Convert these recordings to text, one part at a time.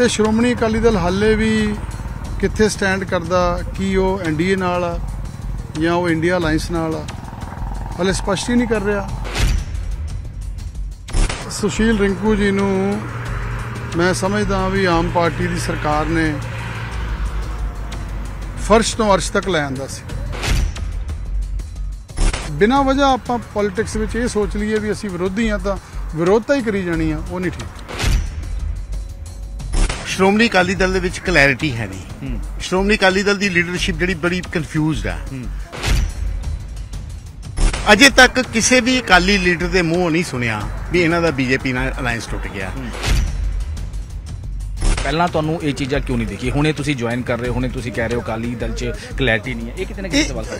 ਤੇ ਸ਼੍ਰੋਮਣੀ ਅਕਾਲੀ ਦਲ ਹਾਲੇ ਵੀ ਕਿੱਥੇ ਸਟੈਂਡ ਕਰਦਾ, ਕੀ ਉਹ ਐਨਡੀਏ ਨਾਲ ਆ ਜਾਂ ਉਹ ਇੰਡੀਆ ਅਲਾਈਅੰਸ ਨਾਲ ਆ, ਹਾਲੇ ਸਪਸ਼ਟ ਹੀ ਨਹੀਂ ਕਰ ਰਿਹਾ। ਸੁਸ਼ੀਲ ਰਿੰਕੂ ਜੀ ਨੂੰ ਮੈਂ ਸਮਝਦਾ ਵੀ ਆਮ ਪਾਰਟੀ ਦੀ ਸਰਕਾਰ ਨੇ ਫਰਸ਼ ਤੋਂ ਅਰਸ਼ ਤੱਕ ਲੈ ਆਂਦਾ ਸੀ। ਬਿਨਾਂ ਵਜ੍ਹਾ ਆਪਾਂ ਪੋਲਿਟਿਕਸ ਵਿੱਚ ਇਹ ਸੋਚ ਲਈਏ ਵੀ ਅਸੀਂ ਵਿਰੋਧੀ ਆ ਤਾਂ ਵਿਰੋਧਤਾ ਹੀ ਕਰੀ ਜਾਣੀ ਆ, ਉਹ ਨਹੀਂ ਠੀਕ। ਸ਼੍ਰੋਮਣੀ ਅਕਾਲੀ ਦਲ ਦੇ ਵਿੱਚ ਕਲੈਰਿਟੀ ਹੈ ਨਹੀਂ। ਸ਼੍ਰੋਮਣੀ ਅਕਾਲੀ ਦਲ ਦੀ ਲੀਡਰਸ਼ਿਪ ਜਿਹੜੀ ਬੜੀ ਕਨਫਿਊਜ਼ਡ ਹੈ। ਅਜੇ ਤੱਕ ਕਿਸੇ ਵੀ ਅਕਾਲੀ ਲੀਡਰ ਦੇ ਮੂੰਹੋਂ ਨਹੀਂ ਸੁਣਿਆ ਵੀ ਇਹਨਾਂ ਦਾ ਬੀਜੇਪੀ ਨਾਲ ਅਲਾਈਅੰਸ ਟੁੱਟ ਗਿਆ। ਪਹਿਲਾਂ ਤੁਹਾਨੂੰ ਇਹ ਚੀਜ਼ਾਂ ਕਿਉਂ ਨਹੀਂ ਦੇਖੀ? ਹੁਣੇ ਤੁਸੀਂ ਜੁਆਇਨ ਕਰ ਰਹੇ ਹੋ ਹੁਣੇ ਤੁਸੀਂ ਕਹਿ ਰਹੇ ਹੋ ਅਕਾਲੀ ਦਲ 'ਚ ਕਲੈਰਿਟੀ ਨਹੀਂ ਹੈ। ਇਹ ਕਿਤੇ ਨਾ ਕਿਤੇ ਸਵਾਲ ਹੈ।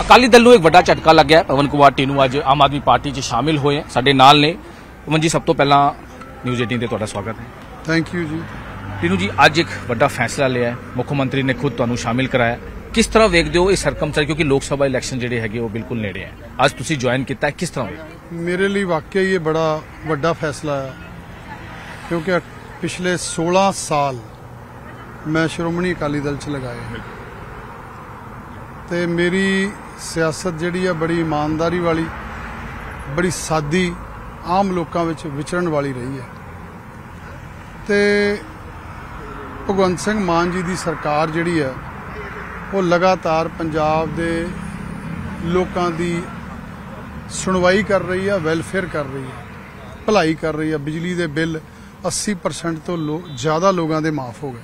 ਅਕਾਲੀ ਦਲ ਨੂੰ ਇੱਕ ਵੱਡਾ ਝਟਕਾ ਲੱਗਿਆ। ਪਵਨ ਕੁਮਾਰ ਟੀਨੂ ਅੱਜ ਆਮ ਆਦਮੀ ਪਾਰਟੀ 'ਚ ਸ਼ਾਮਿਲ ਹੋਏ। ਸਾਡੇ ਨਾਲ ਨੇ। ਪਵਨ ਜੀ ਸਭ ਤੋਂ ਪਹਿਲਾਂ ਨਿਊਜ਼ 18 ਤੇ ਤੁਹਾਡਾ ਸਵਾਗਤ ਹੈ। ਥੈਂਕ ਯੂ ਜੀ। ਟੀਨੂ ਜੀ ਅੱਜ ਇੱਕ ਵੱਡਾ ਫੈਸਲਾ ਲਿਆ ਹੈ। ਮੁੱਖ ਮੰਤਰੀ ਨੇ ਖੁਦ ਤੁਹਾਨੂੰ ਸ਼ਾਮਿਲ ਕਰਾਇਆ। ਕਿਸ ਤਰ੍ਹਾਂ ਵੇਖਦੇ ਹੋ ਇਹ ਸਰਕਮਸਟੈਂਸ ਕਿਉਂਕਿ ਲੋਕ ਸਭਾ ਇਲੈਕਸ਼ਨ ਜਿਹੜੇ ਹੈਗੇ ਉਹ ਬਿਲਕੁਲ ਨੇੜੇ ਹੈ। ਅੱਜ ਤੁਸੀਂ ਜੁਆਇਨ ਕੀਤਾ ਕਿਸ ਤਰ੍ਹਾਂ? ਮੇਰੇ ਲਈ ਵਾਕਿਆ ਹੀ ਇਹ ਬੜਾ ਵੱਡਾ ਫੈਸਲਾ ਹੈ। ਕਿਉਂਕਿ ਪਿਛਲੇ 16 ਸਾਲ ਮੈਂ ਸ਼੍ਰੋਮਣੀ ਅਕਾਲੀ ਦਲ ਚ ਲਗਾਏ ਤੇ ਮੇਰੀ ਸਿਆਸਤ ਜਿਹੜੀ ਆ ਬੜੀ ਇਮਾਨਦਾਰੀ ਵਾਲੀ ਬੜੀ ਸਾਦੀ ਆਮ ਲੋਕਾਂ ਵਿੱਚ ਵਿਚਰਨ ਵਾਲੀ ਰਹੀ ਹੈ। ਤੇ ਭਗਵੰਤ ਸਿੰਘ ਮਾਨ ਜੀ ਦੀ ਸਰਕਾਰ ਜਿਹੜੀ ਹੈ, ਉਹ ਲਗਾਤਾਰ ਪੰਜਾਬ ਦੇ ਲੋਕਾਂ ਦੀ ਸੁਣਵਾਈ ਕਰ ਰਹੀ ਹੈ ਵੈਲਫੇਅਰ ਕਰ ਰਹੀ ਹੈ, ਭਲਾਈ ਕਰ ਰਹੀ ਹੈ, ਬਿਜਲੀ ਦੇ ਬਿੱਲ 80% ਤੋਂ ਲੋ- ਜ਼ਿਆਦਾ ਲੋਕਾਂ ਦੇ ਮਾਫ ਹੋ ਗਏ।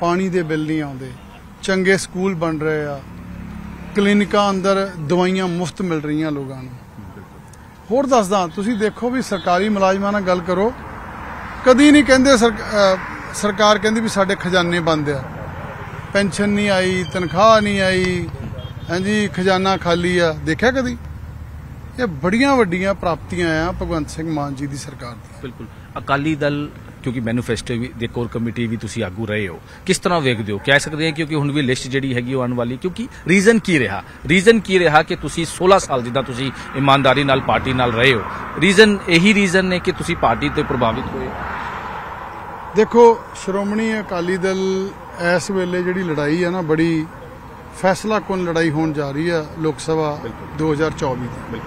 ਪਾਣੀ ਦੇ ਬਿੱਲ ਨਹੀਂ ਆਉਂਦੇ, ਚੰਗੇ ਸਕੂਲ ਬਣ ਰਹੇ ਆ, ਕਲੀਨਿਕਾਂ ਅੰਦਰ ਦਵਾਈਆਂ ਮੁਫਤ ਮਿਲ ਰਹੀਆਂ ਲੋਕਾਂ ਨੂੰ। ਹੋਰ ਦੱਸਦਾ, ਤੁਸੀਂ ਦੇਖੋ ਵੀ ਸਰਕਾਰੀ ਮੁਲਾਜ਼ਮਾਂ ਨਾਲ ਗੱਲ ਕਰੋ ਕਦੀ ਨਹੀਂ ਕਹਿੰਦੇ ਸਰਕਾਰ ਕਹਿੰਦੀ ਵੀ ਸਾਡੇ ਖਜ਼ਾਨੇ ਬੰਦ ਆ। ਪੈਨਸ਼ਨ ਨਹੀਂ ਆਈ, ਤਨਖਾਹ ਨਹੀਂ ਆਈ। ਹਾਂਜੀ, ਖਜ਼ਾਨਾ ਖਾਲੀ ਆ। ਦੇਖਿਆ ਕਦੀ? ਇਹ ਬੜੀਆਂ ਵੱਡੀਆਂ ਪ੍ਰਾਪਤੀਆਂ ਆ ਭਗਵੰਤ ਸਿੰਘ ਮਾਨ ਜੀ ਦੀ ਸਰਕਾਰ ਦੀ ਬਿਲਕੁਲ। ਅਕਾਲੀ ਦਲ ਕਿਉਂਕਿ ਮੈਨੀਫੈਸਟੋ ਵੀ ਦੇ ਕੋਰ ਕਮੇਟੀ ਵੀ ਤੁਸੀਂ ਆਗੂ ਰਹੇ ਹੋ। ਕਿਸ ਤਰ੍ਹਾਂ ਵੇਖਦੇ ਹੋ? ਕਹਿ ਸਕਦੇ ਹਾਂ ਕਿਉਂਕਿ ਹੁਣ ਵੀ ਲਿਸਟ ਜਿਹੜੀ ਹੈਗੀ ਉਹ ਆਉਣ ਵਾਲੀ ਕਿਉਂਕਿ ਰੀਜ਼ਨ ਕੀ ਰਿਹਾ? ਰੀਜ਼ਨ ਕੀ ਰਿਹਾ ਕਿ ਤੁਸੀਂ 16 ਸਾਲ ਜਿੱਦਾਂ ਤੁਸੀਂ ਇਮਾਨਦਾਰੀ ਨਾਲ ਪਾਰਟੀ ਨਾਲ ਰਹੇ ਹੋ? ਰੀਜ਼ਨ ਇਹੀ ਰੀਜ਼ਨ ਨੇ ਕਿ ਤੁਸੀਂ ਪਾਰਟੀ ਤੇ ਪ੍ਰਭਾਵਿਤ ਹੋਏ ਹੋ? ਦੇਖੋ ਸ਼੍ਰੋਮਣੀ ਅਕਾਲੀ ਦਲ ਇਸ ਵੇਲੇ ਜਿਹੜੀ ਲੜਾਈ ਆ ਨਾ ਬੜੀ ਫੈਸਲਾ ਕੁਨ ਲੜਾਈ ਹੋਣ ਜਾ ਰਹੀ ਆ ਲੋਕ ਸਭਾ 2024 ਦੀ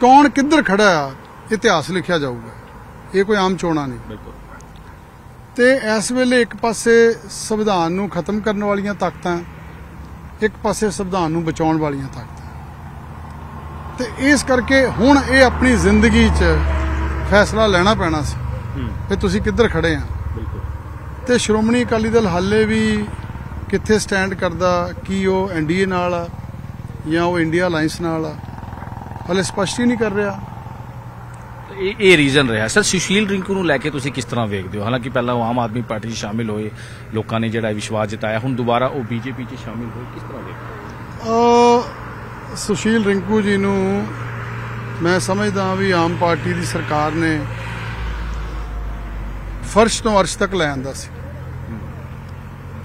ਕੌਣ ਕਿੱਧਰ ਖੜਾ ਆ ਇਤਿਹਾਸ ਲਿਖਿਆ ਜਾਊਗਾ। ਇਹ ਕੋਈ ਆਮ ਚੋਣਾਂ ਨਹੀਂ। ਬਿਲਕੁਲ। ਤੇ ਇਸ ਵੇਲੇ ਇੱਕ ਪਾਸੇ ਸੰਵਿਧਾਨ ਨੂੰ ਖਤਮ ਕਰਨ ਵਾਲੀਆਂ ਤਾਕਤਾਂ ਇੱਕ ਪਾਸੇ ਸੰਵਿਧਾਨ ਨੂੰ ਬਚਾਉਣ ਵਾਲੀਆਂ ਤਾਕਤਾਂ। ਤੇ ਇਸ ਕਰਕੇ ਹੁਣ ਇਹ ਆਪਣੀ ਜ਼ਿੰਦਗੀ 'ਚ ਫੈਸਲਾ ਲੈਣਾ ਪੈਣਾ ਸੀ ਕਿ ਤੁਸੀਂ ਕਿੱਧਰ ਖੜੇ ਆ। ਤੇ ਸ਼੍ਰੋਮਣੀ ਅਕਾਲੀ ਦਲ ਹਾਲੇ ਵੀ ਕਿੱਥੇ ਸਟੈਂਡ ਕਰਦਾ ਕੀ ਉਹ ਐਨਡੀਏ ਨਾਲ ਆ ਜਾਂ ਉਹ ਇੰਡੀਆ ਅਲਾਈਅੰਸ ਨਾਲ ਆ ਹਲੇ ਸਪਸ਼ਟ ਹੀ ਨਹੀਂ ਕਰ ਰਿਹਾ। ਇਹ ਰੀਜ਼ਨ ਰਿਹਾ। ਸਰ, ਸੁਸ਼ੀਲ ਰਿੰਕੂ ਨੂੰ ਲੈ ਕੇ ਤੁਸੀਂ ਕਿਸ ਤਰ੍ਹਾਂ ਵੇਖਦੇ ਹੋ? ਹਾਲਾਂਕਿ ਪਹਿਲਾਂ ਉਹ ਆਮ ਆਦਮੀ ਪਾਰਟੀ 'ਚ ਸ਼ਾਮਿਲ ਹੋਏ। ਲੋਕਾਂ ਨੇ ਜਿਹੜਾ ਵਿਸ਼ਵਾਸ ਜਤਾਇਆ, ਹੁਣ ਦੁਬਾਰਾ ਉਹ ਬੀਜੇਪੀ 'ਚ ਸ਼ਾਮਿਲ ਹੋਏ, ਕਿਸ ਤਰ੍ਹਾਂ ਵੇਖਦੇ ਹੋ? ਸੁਸ਼ੀਲ ਰਿੰਕੂ ਜੀ ਨੂੰ ਮੈਂ ਸਮਝਦਾ ਵੀ ਆਮ ਪਾਰਟੀ ਦੀ ਸਰਕਾਰ ਨੇ ਫਰਸ਼ ਤੋਂ ਅਰਸ਼ ਤੱਕ ਲੈ ਆਂਦਾ ਸੀ।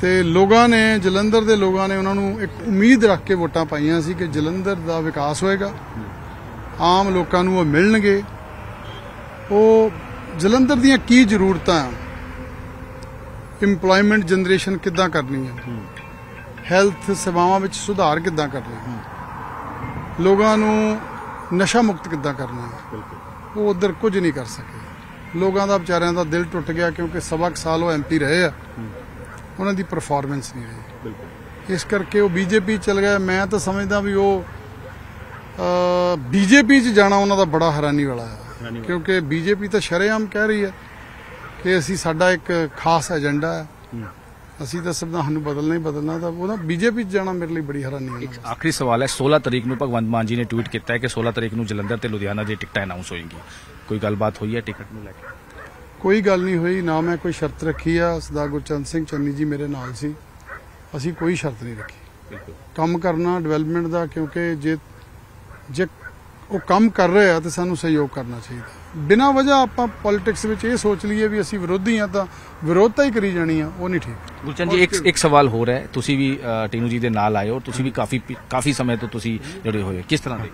ਤੇ ਲੋਕਾਂ ਨੇ, ਜਲੰਧਰ ਦੇ ਲੋਕਾਂ ਨੇ ਉਹਨਾਂ ਨੂੰ ਇੱਕ ਉਮੀਦ ਰੱਖ ਕੇ ਵੋਟਾਂ ਪਾਈਆਂ ਸੀ ਕਿ ਜਲੰਧਰ ਦਾ ਵਿਕਾਸ ਹੋਏਗਾ। ਆਮ ਲੋਕਾਂ ਨੂੰ ਉਹ ਮਿਲਣਗੇ। ਉਹ ਜਲੰਧਰ ਦੀਆਂ ਕੀ ਜ਼ਰੂਰਤਾਂ EMPLOYMENT ਜਨਰੇਸ਼ਨ ਕਿੱਦਾਂ ਕਰਨੀ ਹੈ। ਹੈਲਥ ਸੇਵਾਵਾਂ ਵਿੱਚ ਸੁਧਾਰ ਕਿੱਦਾਂ ਕਰਨਾ? ਹੈ। ਲੋਕਾਂ ਨੂੰ ਨਸ਼ਾ ਮੁਕਤ ਕਿੱਦਾਂ ਕਰਨਾ? ਹੈ ਉਹ ਉਧਰ ਕੁਝ ਨਹੀਂ ਕਰ ਸਕੇ। ਲੋਕਾਂ ਦਾ ਵਿਚਾਰਿਆਂ ਦਾ ਦਿਲ ਟੁੱਟ ਗਿਆ ਕਿਉਂਕਿ ਸਵਾ ਕੁ ਸਾਲ ਉਹ ਐਮਪੀ ਰਹੇ ਆ। ਉਹਨਾਂ ਦੀ ਪਰਫਾਰਮੈਂਸ ਨਹੀਂ ਰਹੀ। ਇਸ ਕਰਕੇ ਉਹ ਬੀਜੇਪੀ ਚਲ ਗਏ ਮੈਂ ਤਾਂ ਸਮਝਦਾ ਵੀ ਉਹ ਬੀਜੇਪੀ 'ਚ ਜਾਣਾ ਉਹਨਾਂ ਦਾ ਬੜਾ ਹੈਰਾਨੀ ਵਾਲਾ ਹੈ ਕਿਉਂਕਿ ਬੀਜੇਪੀ ਤਾਂ ਸ਼ਰੇਆਮ ਕਹਿ ਰਹੀ ਹੈ ਕਿ ਅਸੀਂ ਸਾਡਾ ਇੱਕ ਖਾਸ ਏਜੰਡਾ ਹੈ। ਅਸੀਂ ਤਾਂ ਸੰਵਿਧਾਨ ਨੂੰ ਬਦਲਣਾ ਹੀ ਬਦਲਣਾ ਤਾਂ ਉਹਦਾ ਬੀਜੇਪੀ 'ਚ ਜਾਣਾ ਮੇਰੇ ਲਈ ਬੜੀ ਹੈਰਾਨੀ ਹੈ ਇੱਕ ਆਖਰੀ ਸਵਾਲ ਹੈ 16 ਤਰੀਕ ਨੂੰ ਭਗਵੰਤ ਮਾਨ ਜੀ ਨੇ ਟਵੀਟ ਕੀਤਾ ਹੈ ਕਿ 16 ਤਰੀਕ ਨੂੰ ਜਲੰਧਰ ਤੇ ਲੁਧਿਆਣਾ ਦੀ ਟਿਕਟਾਂ ਅਨਾਉਂਸ ਹੋਣਗੀ ਕੋਈ ਗੱਲਬਾਤ ਹੋਈ ਹੈ ਟਿਕਟ ਨੂੰ ਲੈ ਕੇ? ਕੋਈ ਗੱਲ ਨਹੀਂ ਹੋਈ ਨਾ ਮੈਂ ਕੋਈ ਸ਼ਰਤ ਰੱਖੀ ਆ। ਸਰਦਾਰ ਗੁਰਚੰਦ ਸਿੰਘ ਚੰਨੀ ਜੀ ਮੇਰੇ ਨਾਲ ਸੀ। ਅਸੀਂ ਕੋਈ ਸ਼ਰਤ ਨਹੀਂ ਰੱਖੀ। ਕੰਮ ਕਰਨਾ ਡਿਵੈਲਪਮੈਂਟ ਦਾ ਕਿਉਂਕਿ ਜੇ ਜੇ ਉਹ ਕੰਮ ਕਰ ਰਹੇ ਆ ਤੇ ਸਾਨੂੰ ਸਹਿਯੋਗ ਕਰਨਾ ਚਾਹੀਦਾ। ਬਿਨਾਂ ਵਜ੍ਹਾ ਆਪਾਂ ਪੋਲਿਟਿਕਸ ਵਿੱਚ ਇਹ ਸੋਚ ਲਈਏ ਵੀ ਅਸੀਂ ਵਿਰੋਧੀ ਆ ਤਾਂ ਵਿਰੋਧਤਾ ਹੀ ਕਰੀ ਜਾਣੀ ਆ ਉਹ ਨਹੀਂ ਠੀਕ। ਗੁਲਚਨ ਜੀ ਇੱਕ ਇੱਕ ਸਵਾਲ ਹੋਰ ਹੈ। ਤੁਸੀਂ ਵੀ ਟੀਨੂ ਜੀ ਦੇ ਨਾਲ ਆਏ ਹੋ। ਤੁਸੀਂ ਵੀ ਕਾਫੀ ਕਾਫੀ ਸਮੇਂ ਤੋਂ ਤੁਸੀਂ ਜੁੜੇ ਹੋਏ ਹੋ। ਕਿਸ ਤਰ੍ਹਾਂ ਦੇ?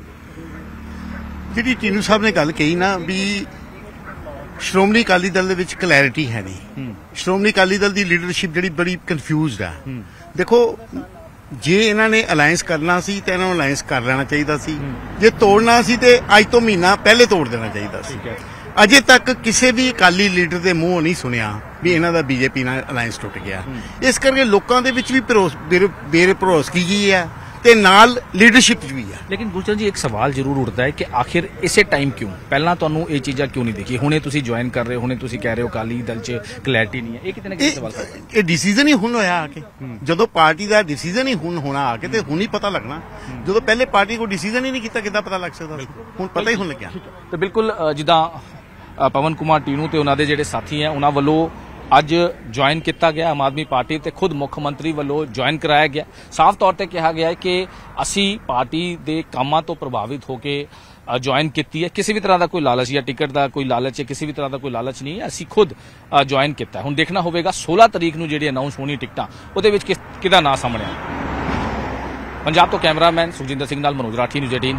ਜਿਹੜੀ ਟੀਨੂ ਸਾਹਿਬ ਨੇ ਗੱਲ ਕਹੀ ਨਾ ਵੀ ਸ਼੍ਰੋਮਣੀ ਅਕਾਲੀ ਦਲ ਦੇ ਵਿੱਚ ਕਲੈਰਿਟੀ ਹੈ ਨਹੀਂ। ਸ਼੍ਰੋਮਣੀ ਅਕਾਲੀ ਦਲ ਦੀ ਲੀਡਰਸ਼ਿਪ ਜਿਹੜੀ ਬੜੀ ਕਨਫਿਊਜ਼ਡ ਹੈ। ਦੇਖੋ ਜੇ ਇਹਨਾਂ ਨੇ ਅਲਾਈਅੰਸ ਕਰਨਾ ਸੀ ਤਾਂ ਇਹਨਾਂ ਨੂੰ ਅਲਾਈਅੰਸ ਕਰ ਲੈਣਾ ਚਾਹੀਦਾ ਸੀ। ਜੇ ਤੋੜਨਾ ਸੀ ਤੇ ਅੱਜ ਤੋਂ ਮਹੀਨਾ ਪਹਿਲੇ ਤੋੜ ਦੇਣਾ ਚਾਹੀਦਾ ਸੀ। ਅਜੇ ਤੱਕ ਕਿਸੇ ਵੀ ਅਕਾਲੀ ਲੀਡਰ ਦੇ ਮੂੰਹੋਂ ਨਹੀਂ ਸੁਣਿਆ ਵੀ ਇਹਨਾਂ ਦਾ ਬੀਜੇਪੀ ਨਾਲ ਅਲਾਈਅੰਸ ਟੁੱਟ ਗਿਆ। ਇਸ ਕਰਕੇ ਲੋਕਾਂ ਦੇ ਵਿੱਚ ਵੀ ਭਰੋਸ ਬੇਰ- ਬੇਰ ਭਰੋਸਗੀ ਜੀ ਹੈ। ਤੇ ਨਾਲ ਲੀਡਰਸ਼ਿਪ ਵੀ ਹੈ। ਲੇਕਿਨ ਗੁਰਚਰਨ ਜੀ ਇੱਕ ਸਵਾਲ ਜ਼ਰੂਰ ਉੱਠਦਾ ਹੈ ਕਿ ਆਖਿਰ ਇਸੇ ਟਾਈਮ ਕਿਉਂ? ਪਹਿਲਾਂ ਤੁਹਾਨੂੰ ਇਹ ਚੀਜ਼ਾਂ ਕਿਉਂ ਨਹੀਂ ਦਿਖੀ ਹੁਣੇ ਤੁਸੀਂ ਜੁਆਇਨ ਕਰ ਰਹੇ ਹੋ ਹੁਣੇ ਤੁਸੀਂ ਕਹਿ ਰਹੇ ਹੋ ਅਕਾਲੀ ਦਲ 'ਚ ਕਲੈਰਿਟੀ ਨਹੀਂ ਹੈ। ਇਹ ਕਿਤੇ ਨਾ ਕਿਤੇ ਸਵਾਲ ਹੈ। ਇਹ ਡਿਸੀਜਨ ਹੀ ਹੁਣ ਹੋਇਆ ਆ ਕੇ। ਜਦੋਂ ਪਾਰਟੀ ਦਾ ਡਿਸੀਜਨ ਹੀ ਹੁਣ ਹੋਣਾ ਆ ਕੇ ਤੇ ਹੁਣ ਹੀ ਪਤਾ ਲੱਗਣਾ। ਜਦੋਂ ਪਹਿਲੇ ਪਾਰਟੀ ਕੋਈ ਡਿਸੀਜਨ ਹੀ ਨਹੀਂ ਕੀਤਾ ਕਿੱਦਾਂ ਪਤਾ ਲੱਗ ਸਕਦਾ? ਹੁਣ ਪਤਾ ਹੀ ਹੁਣ ਲੱਗਿਆ। ਤੇ ਬਿਲਕੁਲ ਜਿੱਦਾਂ ਪਵਨ ਕੁਮਾਰ ਟੀਨੂ ਤੇ ਉਹਨਾਂ ਦੇ ਜਿਹੜੇ ਸਾਥੀ ਹੈ ਉਹਨਾਂ ਵੱਲੋਂ ਅੱਜ ਜੁਆਇਨ ਕੀਤਾ ਗਿਆ ਆਮ ਆਦਮੀ ਪਾਰਟੀ ਤੇ ਖੁਦ ਮੁੱਖ ਮੰਤਰੀ ਵੱਲੋਂ ਜੁਆਇਨ ਕਰਾਇਆ ਗਿਆ। ਸਾਫ਼ ਤੌਰ ਤੇ ਕਿਹਾ ਗਿਆ ਹੈ ਕਿ ਅਸੀਂ ਪਾਰਟੀ ਦੇ ਕੰਮਾਂ ਤੋਂ ਪ੍ਰਭਾਵਿਤ ਹੋ ਕੇ ਜੁਆਇਨ ਕੀਤੀ ਹੈ। ਕਿਸੇ ਵੀ ਤਰ੍ਹਾਂ ਦਾ ਕੋਈ ਲਾਲਚ ਜਾਂ ਟਿਕਟ ਦਾ ਕੋਈ ਲਾਲਚ ਹੈ ਕਿਸੇ ਵੀ ਤਰ੍ਹਾਂ ਦਾ ਕੋਈ ਲਾਲਚ ਨਹੀਂ ਹੈ। ਅਸੀਂ ਖੁਦ ਜੁਆਇਨ ਕੀਤਾ ਹੁਣ ਦੇਖਣਾ ਹੋਵੇਗਾ 16 ਤਰੀਕ ਨੂੰ ਜਿਹੜੀ ਅਨਾਉਂਸ ਹੋਣੀ ਟਿਕਟਾਂ, ਉਹਦੇ ਵਿੱਚ ਕਿਸ- ਕਿਹਦਾ ਨਾਂ ਸਾਹਮਣੇ ਆਇਆ। ਪੰਜਾਬ ਤੋਂ ਕੈਮਰਾਮੈਨ ਸੁਖਜਿੰਦਰ ਸਿੰਘ ਨਾਲ ਮਨੋਜ ਰਾਠੀ, ਨਿਊਜ਼ 18